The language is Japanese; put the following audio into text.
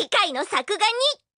次回の作画に